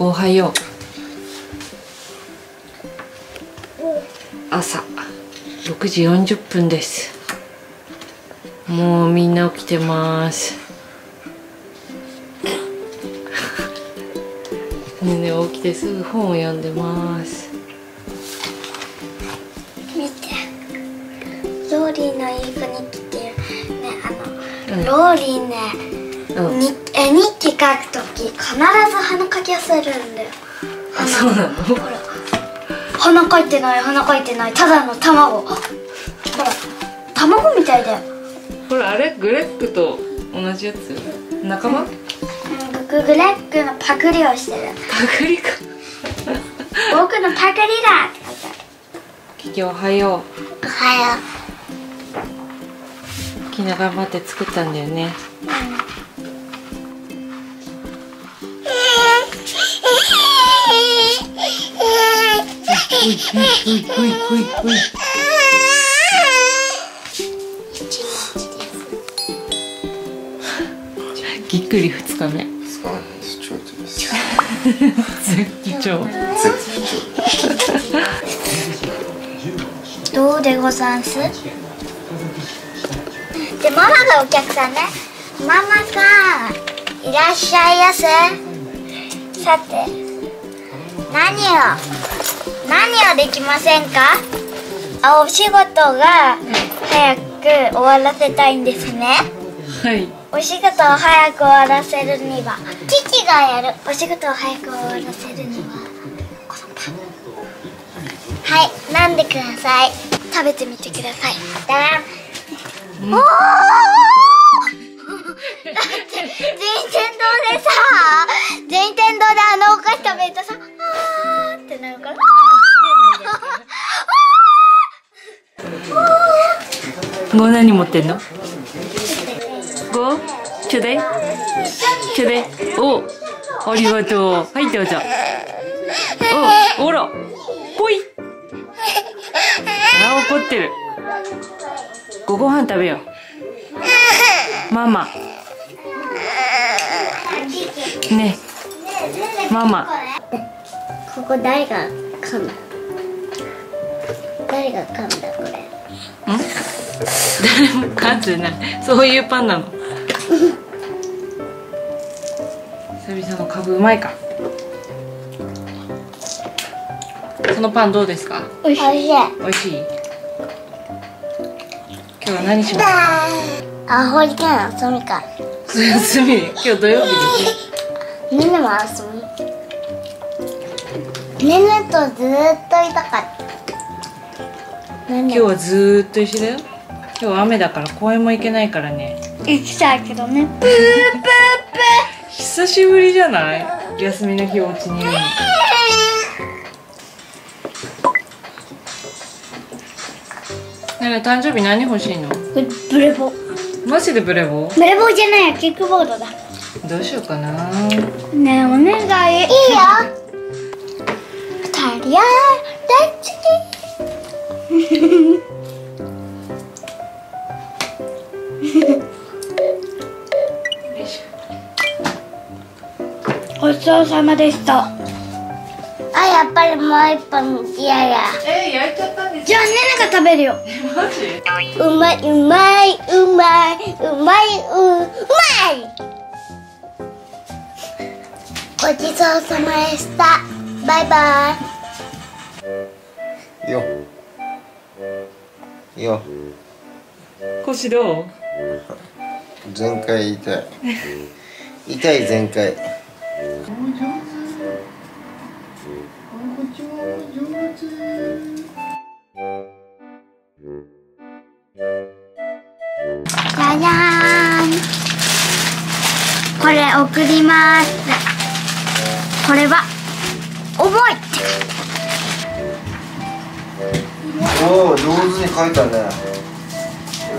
おはよう。朝。6時40分です。もうみんな起きてます。ねね起きてすぐ本を読んでます。見て。ローリーの英語に来てる。ねあの、うん。ローリーね、うん。に絵日記書くとき必ず鼻かきをするんだよ。あそうなの？ほら。鼻かいてない鼻かいてない。ただの卵。ほら卵みたいだよ。ほらあれ？グレッグと同じやつ？仲間？うんググレッグのパクリをしてる。パクリか。僕のパクリだって書いてある。キキおはよう。おはよきな頑張って作ったんだよねぎっくり二日目。使わないですちょいちょいです絶不調どうでござんす？でママがお客さんね。ママさんいらっしゃいやせ。さて何を？何をできませんか？あお仕事が早く終わらせたいんですね。はい。お仕事を早く終わらせるには。父がやる。お仕事を早く終わらせるには。はい飲んでください。食べてみてください。だらん、おおだって全天堂でさ。全天堂であのお菓子食べるとさ。あーってなるから。ご何持ってんの？ご？ちょうだい。ちょうだい。おありがとう。はいどうぞ。おおらほい。あ怒ってる。ごご飯食べよう。ママ。ね。えママ。ここ誰が噛んだ誰が噛んだこれ？誰も噛んでない。そういうパンなの。久々のカブうまいか。そのパンどうですか？おいしい。美味しい？今日は何しますか？あほりけん遊びか。休み。今日土曜日ですねねも遊び。ねねとずーっといたかった。ね今日はずーっと一緒だよ。今日は雨だから公園も行けないからね。行きたいけどね。プープー久しぶりじゃない？休みの日お家に。いるのね誕生日何欲しいの？プーブレボ。マジでブレボ？ブレボじゃないよ。キックボードだ。どうしようかなねえお願い。いいよ。二人や大好きごちそうさまでした。あやっぱりもう一本嫌や。え焼いちゃったんですじゃあねねが食べるよ。マジ？うまいうまいうまいうまいううまいごちそうさまでした。バイバイ。よ。よ。腰どう？全開痛い。痛い全開。じゃじゃーん。これ送りますこれは重いおお上手に書いたね。こ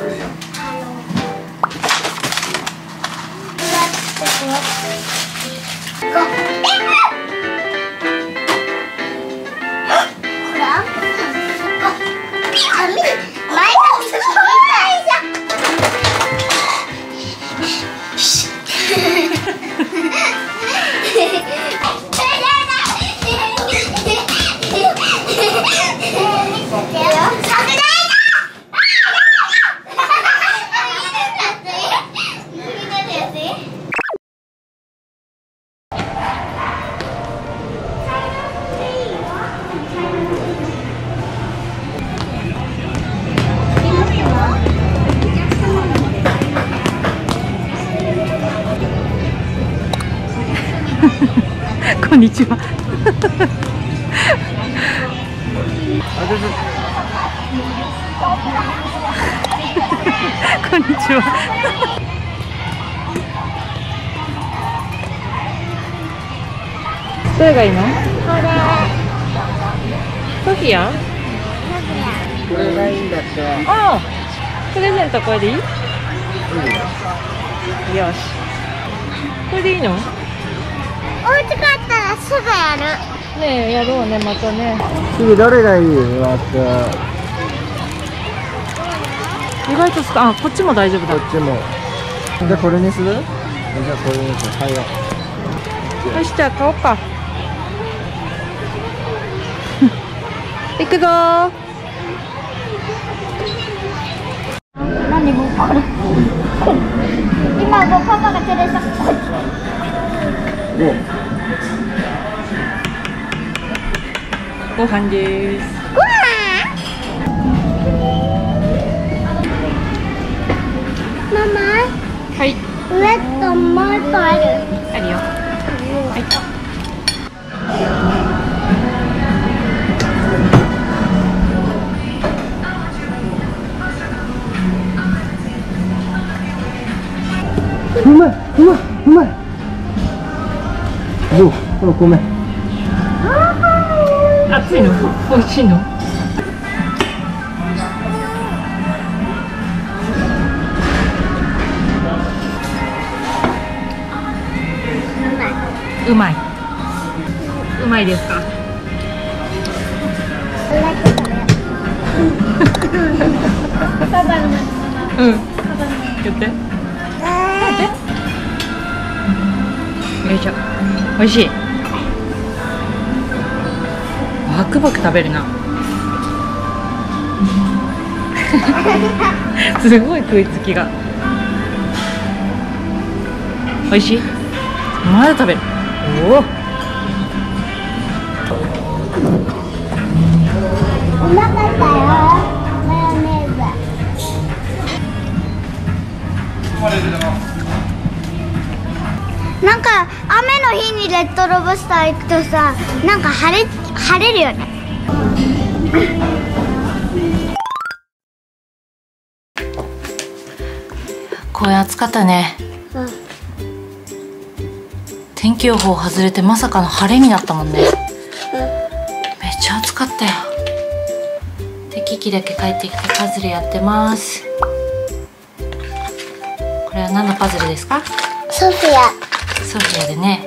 れんにちは。こんにちは。どれがいいの？ソフィア？これがいいんだって。ああ。プレゼントこれでいい？よし。これでいいの？お家帰ったらすぐやる。ねえやろうねまたね。次どれがいい？また意外とすかあこっちも大丈夫だ。こっちも。じゃあこれにする？じゃあこれにする。はいよ。よしじゃあ買おうか。行くぞ。ー何もう。これ今もうパパが手でさご飯です。ご飯ママ。はい。ウエットもう一個ある。あるよ。はい。うまいうまいうまい。どうあごめん熱いの？美味しいの？うまい。うまいですか？うん。やって。よいしょ。美味しいバクバク食べるな。すごい食いつきが。美味しい？まだ食べる？おお。うまかったよ。マヨネーズ。なんか雨の日にレッドロブスター行くとさなんか晴れ晴れるよね。公園暑かったね。うん天気予報外れてまさかの晴れになったもんね。めっちゃ暑かったよ。でキキだけ帰ってきてパズルやってます。これは何のパズルですか？ソフィア。ソフィアでね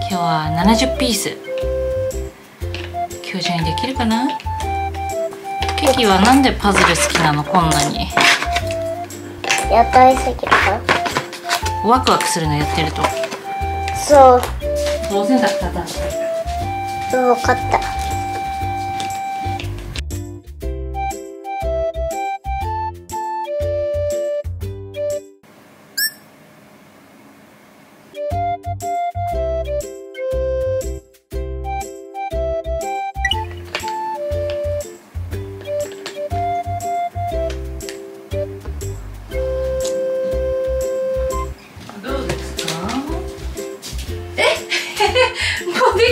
今日は70ピース今日中にできるかなキキはなんでパズル好きなの？こんなに。やったいすぎるかワクワクするのやってると。そう。当然だったそう分かった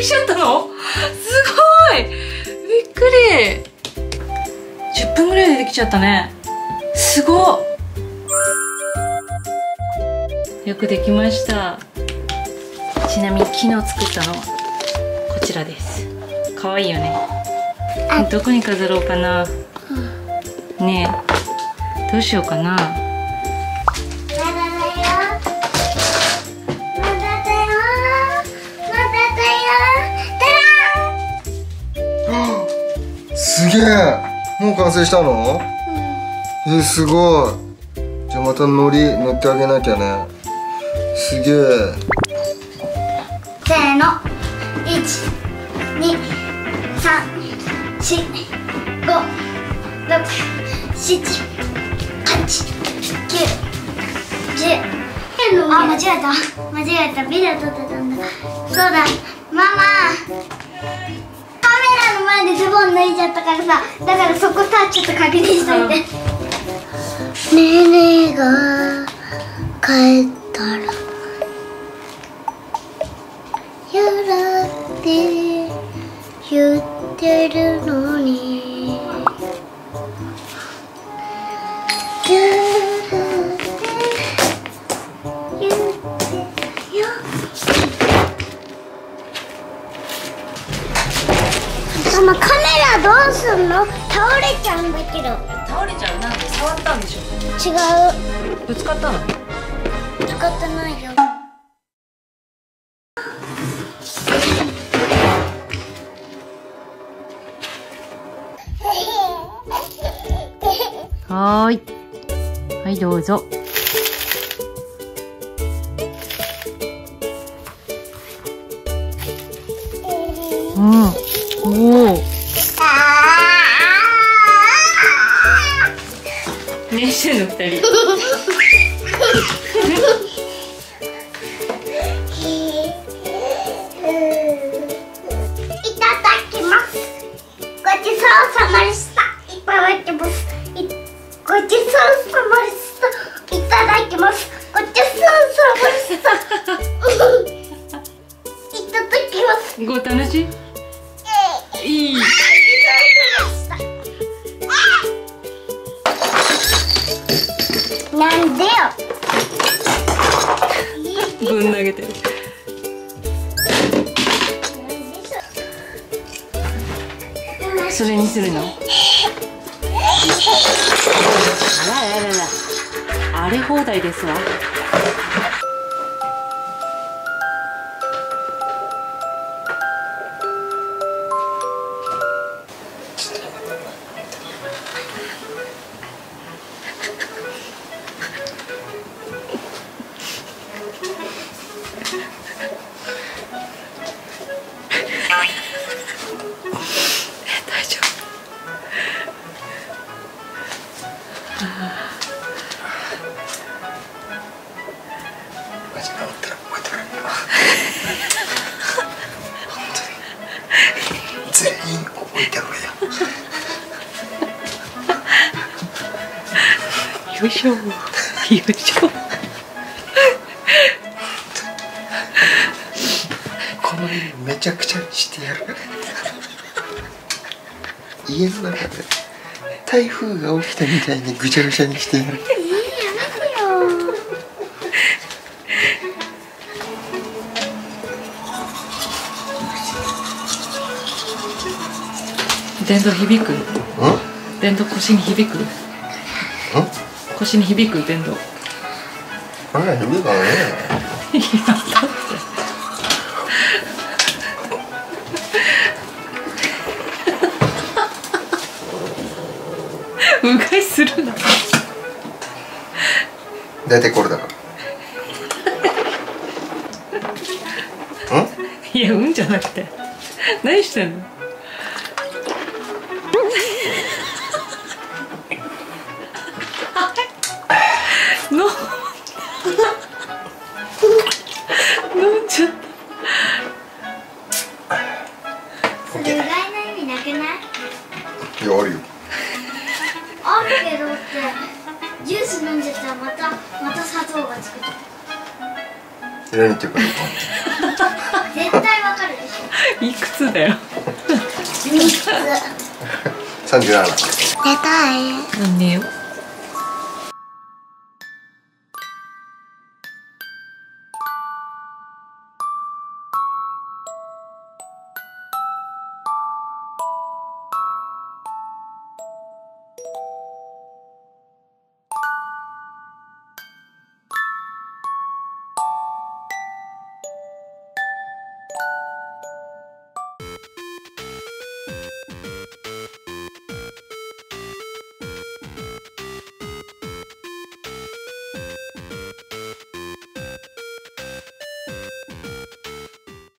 もうできちゃったの？すごい！びっくり。10分ぐらいでできちゃったね。すごいよくできました。ちなみに昨日作ったのはこちらです。かわいいよね。あ。どこに飾ろうかな。ねえ。どうしようかなげえ。もう完成したの？えー、すごい。じゃあまた海苔塗ってあげなきゃね。すげえ。せーの。一二三四五六七八九十。あ間違えた。間違えた。ビデオ撮ってたんだ。そうだ。ママ前でズボン脱いじゃったからさだからそこさちょっと確認しといて、うん、ねえねえが帰ったら「やら」って言ってるのに。すんの？倒れちゃうんだけど。倒れちゃう。なんで触ったんでしょ？違う。ぶつかったの？使ってないよ。はーい。はいどうぞ。うんしてんの二人。いただきます。ごちそうさまでした。いただきます。いごちそうさまでした。いただきます。ごちそうさまでした。いただきます。ご 楽しい荒れ放題ですわ。大丈マ治ったら覚えてる本当に。全員覚えてるやよいしょ。よいしょ。この家めちゃくちゃにしてやる。家の中で台風が起きたみたいにぐちゃぐちゃにしてやる。電動響く？うん？電動腰に響く？うん？腰に響く電動。あら響くかね。うがいするな。大体これだから。うんいやうんじゃなくて。何してんのの？意味ないいやあるよ。あるけどってジュース飲んじゃったらまたまた砂糖がつく何言ってるか絶対わかるでしょ。たいくつだよ。3つ37出たい何よ